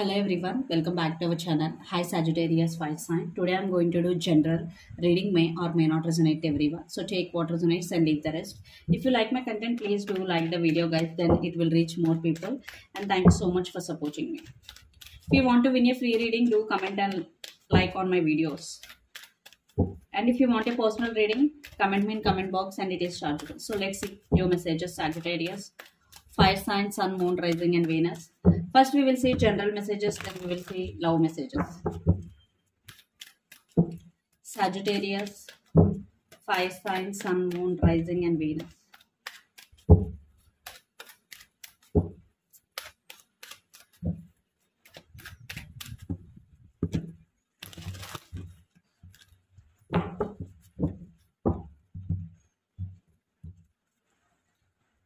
Hello everyone, welcome back to our channel. Hi Sagittarius Fire Sign. Today I'm going to do general reading may or may not resonate everyone. So take what resonates and leave the rest. If you like my content, please do like the video guys, then it will reach more people. And thank you so much for supporting me. If you want to win a free reading, do comment and like on my videos. And if you want a personal reading, comment me in comment box and it is chargeable. So let's see your messages Sagittarius fire sign, sun, moon, rising, and Venus. First, we will see general messages, then we will see love messages. Sagittarius, fire sign, sun, moon, rising, and Venus.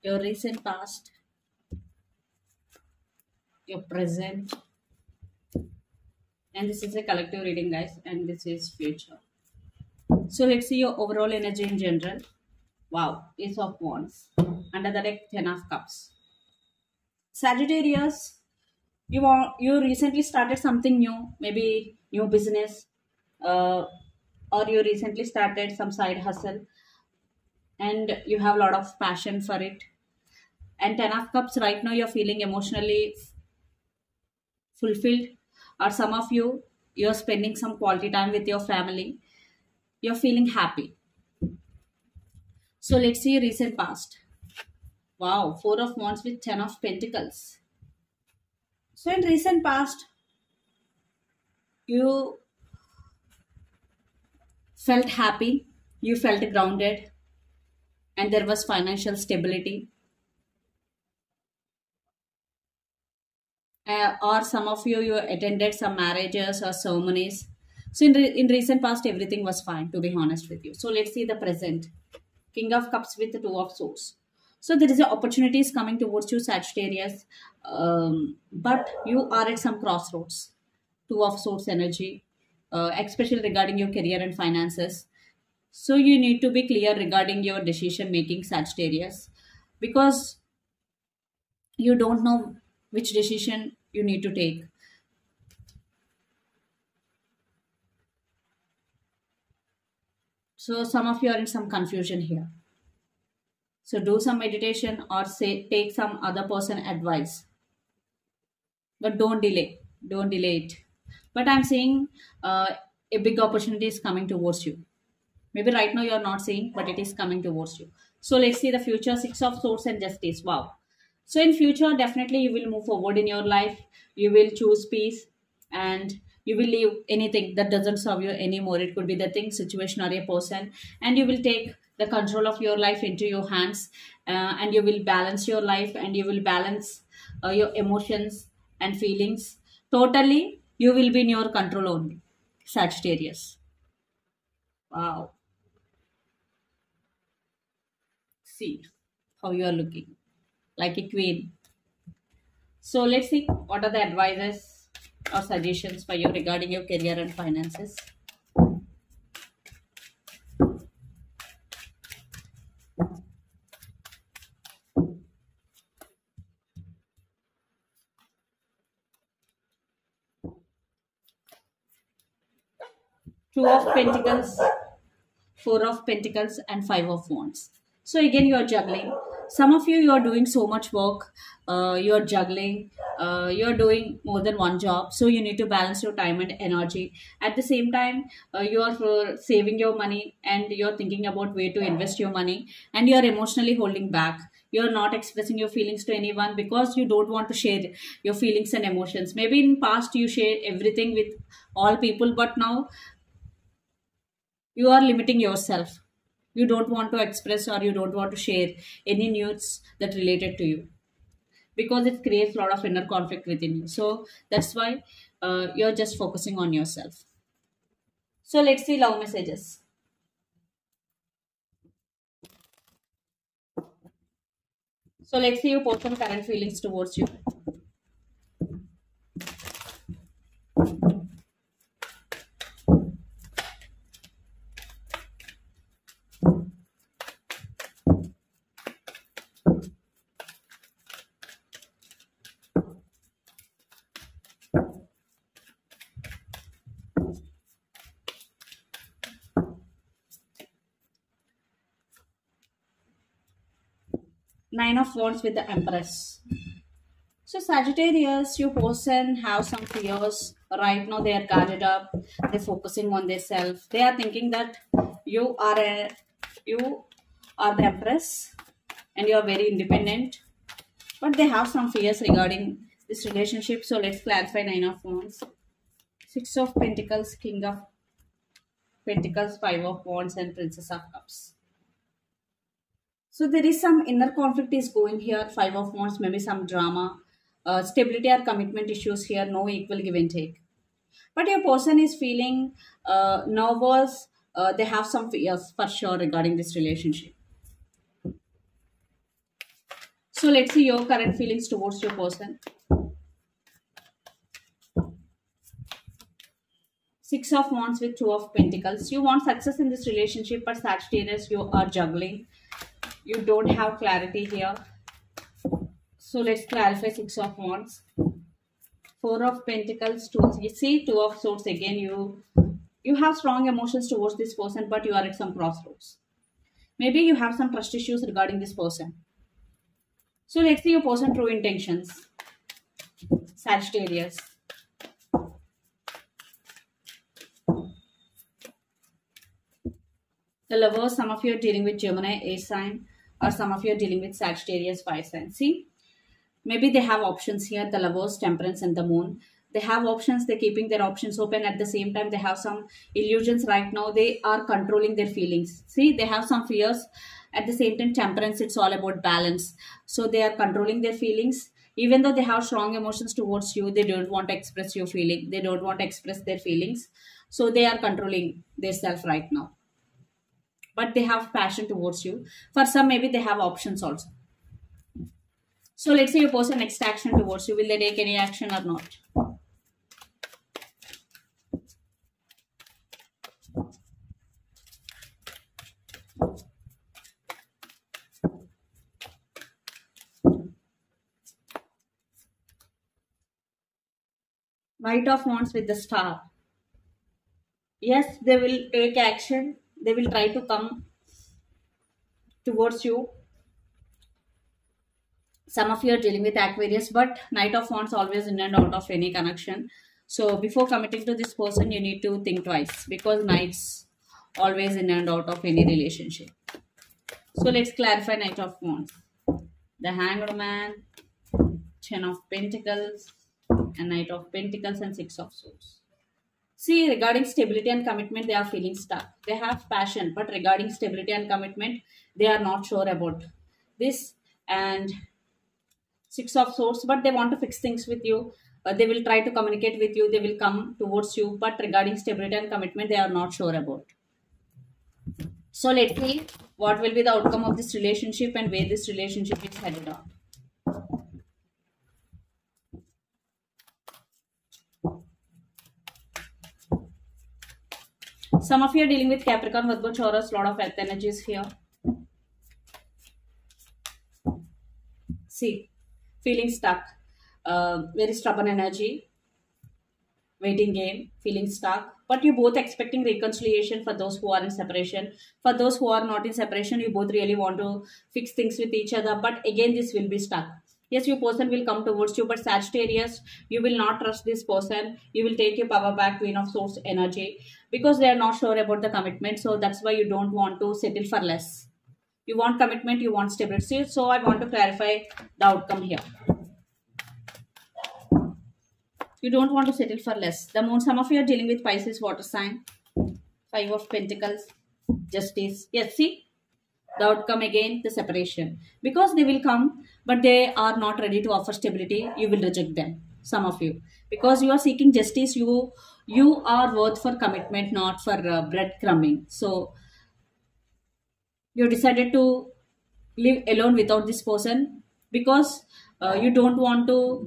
Your recent past, your present, and this is a collective reading, guys, and this is future. So let's see your overall energy in general. Wow, Ace of Wands. Under the deck, Ten of Cups. Sagittarius, you want you recently started something new, maybe new business, uh, or you recently started some side hustle, and you have a lot of passion for it. And Ten of Cups, right now you're feeling emotionally fulfilled, or some of you you're spending some quality time with your family. You're feeling happy. So let's see recent past. Wow, Four of Wands with Ten of Pentacles. So in recent past, you felt happy, you felt grounded, and there was financial stability. Uh, or some of you you attended some marriages or ceremonies. So in re- in recent past, everything was fine. To be honest with you. So let's see the present. King of Cups with the Two of Swords. So there is a opportunities coming towards you, Sagittarius, um, but you are at some crossroads. Two of Swords energy, uh, especially regarding your career and finances. So you need to be clear regarding your decision making, Sagittarius, because you don't know which decision you need to take. So some of you are in some confusion here. So do some meditation or say take some other person advice. But don't delay. Don't delay it. But I'm saying uh, a big opportunity is coming towards you. Maybe right now you're not seeing, but it is coming towards you. So let's see the future. Six of Swords and Justice. Wow. So in future, definitely you will move forward in your life. You will choose peace and you will leave anything that doesn't serve you anymore. It could be the thing, situation, or a person, and you will take the control of your life into your hands uh, and you will balance your life and you will balance uh, your emotions and feelings. Totally you will be in your control only. Sagittarius. Wow. See how you are looking like a queen. So let's see what are the advices or suggestions for you regarding your career and finances. Two of pentacles four of pentacles and five of wands. So again you are juggling some of you you are doing so much work uh, you are juggling uh, you are doing more than one job so you need to balance your time and energy. At the same time uh, you are uh, saving your money and you are thinking about where to invest your money and you are emotionally holding back. You are not expressing your feelings to anyone because you don't want to share your feelings and emotions. Maybe in past you share everything with all people but now you are limiting yourself you don't want to express or you don't want to share any news that related to you. Because it creates a lot of inner conflict within you. So that's why uh, you're just focusing on yourself. So let's see love messages. So let's see your person current feelings towards you Nine of Wands with the Empress. So Sagittarius, your person have some fears. Right now they are guarded up. They're focusing on themselves. They are thinking that you are a you are the Empress and you are very independent. But they have some fears regarding this relationship. So let's clarify Nine of Wands. Six of Pentacles, King of Pentacles, Five of Wands and Princess of Cups. So there is some inner conflict is going here. Five of Wands, maybe some drama. Uh, stability or commitment issues here. No equal give and take. But your person is feeling uh, nervous. Uh, they have some fears for sure regarding this relationship. So let's see your current feelings towards your person. Six of Wands with Two of Pentacles. You want success in this relationship, but Sagittarius, you are juggling. You don't have clarity here. So let's clarify Six of Wands. Four of Pentacles, two. You see, Two of Swords again. You you have strong emotions towards this person, but you are at some crossroads. Maybe you have some trust issues regarding this person. So let's see your person true intentions. Sagittarius. The lovers, some of you are dealing with Gemini air sign or some of you are dealing with Sagittarius fire sign. See, maybe they have options here, the lovers, temperance and the moon. They have options, they're keeping their options open. At the same time, they have some illusions right now. They are controlling their feelings. See, they have some fears. At the same time, temperance, it's all about balance. So they are controlling their feelings. Even though they have strong emotions towards you, they don't want to express your feeling. They don't want to express their feelings. So they are controlling their self right now but they have passion towards you. For some, maybe they have options also. So let's say you post a next action towards you. Will they take any action or not? Knight of Wands with the star. Yes, they will take action they will try to come towards you. Some of you are dealing with aquarius but knight of wands always in and out of any connection. So before committing to this person you need to think twice because knights always in and out of any relationship. So let's clarify knight of wands. The hanged man ten of pentacles and knight of pentacles and six of swords See, regarding stability and commitment, they are feeling stuck. They have passion, but regarding stability and commitment, they are not sure about this. And Six of Swords, but they want to fix things with you. Uh, they will try to communicate with you. They will come towards you, but regarding stability and commitment, they are not sure about. So let's see what will be the outcome of this relationship and where this relationship is headed on. Some of you are dealing with Capricorn, Virgo, Taurus, lot of earth energies here. See, feeling stuck, uh, very stubborn energy, waiting game, feeling stuck. But you both expecting reconciliation for those who are in separation. For those who are not in separation, you both really want to fix things with each other. But again, this will be stuck yes your person will come towards you but sagittarius you will not trust this person. You will take your power back queen of swords energy because they are not sure about the commitment so that's why you don't want to settle for less. You want commitment you want stability so i want to clarify the outcome here. You don't want to settle for less. The moon some of you are dealing with pisces water sign five of pentacles justice. Yes see the outcome again the separation. Because they will come but they are not ready to offer stability you will reject them some of you. Because you are seeking justice you you are worth for commitment not for uh, breadcrumbing. So you decided to live alone without this person because uh, you don't want to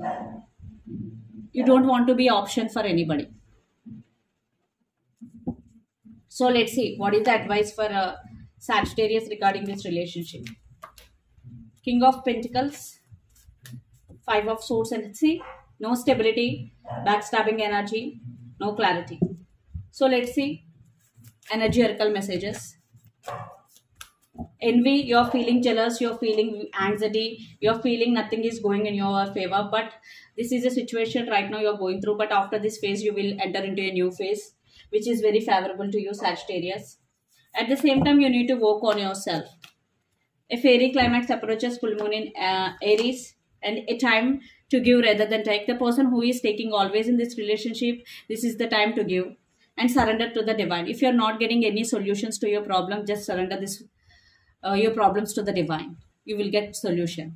you don't want to be option for anybody. So let's see what is the advice for uh, Sagittarius regarding this relationship. King of Pentacles, Five of Swords and see, no stability, backstabbing energy, no clarity. So let's see energy oracle messages. envy you're feeling jealous you're feeling anxiety you're feeling nothing is going in your favor but this is a situation right now you're going through but after this phase you will enter into a new phase which is very favorable to you sagittarius at the same time you need to work on yourself. A fairy climax approaches full moon in uh, aries and a time to give rather than take the person who is taking always in this relationship this is the time to give and surrender to the divine. If you're not getting any solutions to your problem just surrender this uh, your problems to the divine. You will get solution.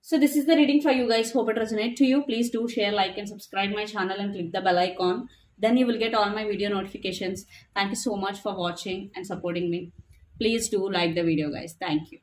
So this is the reading for you guys. Hope it resonates to you. Please do share like and subscribe my channel and click the bell icon then you will get all my video notifications. Thank you so much for watching and supporting me. Please do like the video guys. Thank you